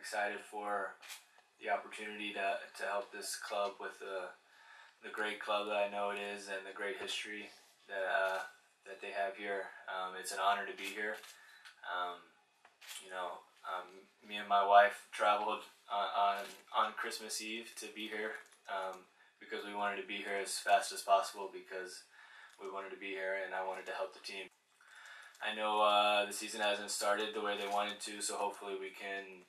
excited for the opportunity to, to help this club with the, the great club that I know it is and the great history that, uh, that they have here. Um, it's an honor to be here. Um, you know, um, me and my wife traveled on, on, on Christmas Eve to be here um, because we wanted to be here as fast as possible because we wanted to be here and I wanted to help the team. I know uh, the season hasn't started the way they wanted to, so hopefully we can,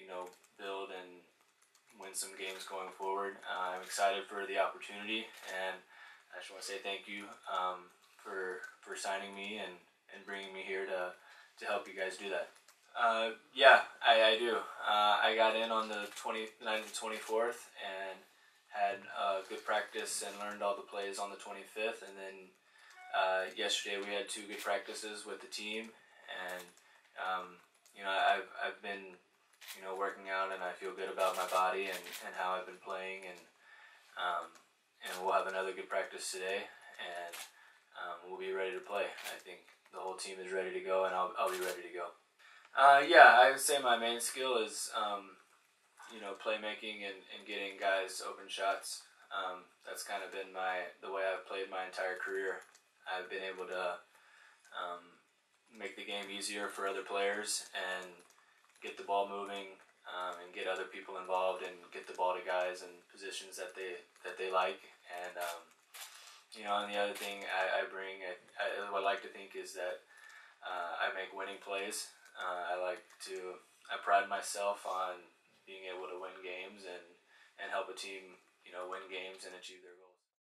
you know, build and win some games going forward. Uh, I'm excited for the opportunity, and I just want to say thank you um, for for signing me and, and bringing me here to to help you guys do that. Uh, yeah, I, I do. Uh, I got in on the 29th and 24th and had a good practice and learned all the plays on the 25th, and then uh, yesterday we had two good practices with the team, and um, you know I've I've been you know working out and I feel good about my body and, and how I've been playing and um, and we'll have another good practice today and um, we'll be ready to play. I think the whole team is ready to go and I'll I'll be ready to go. Uh, yeah, I would say my main skill is um, you know playmaking and, and getting guys open shots. Um, that's kind of been my the way I've played my entire career. I've been able to um, make the game easier for other players and get the ball moving um, and get other people involved and get the ball to guys in positions that they that they like. And um, you know, and the other thing I, I bring, I, I, what I like to think is that uh, I make winning plays. Uh, I like to, I pride myself on being able to win games and and help a team, you know, win games and achieve their.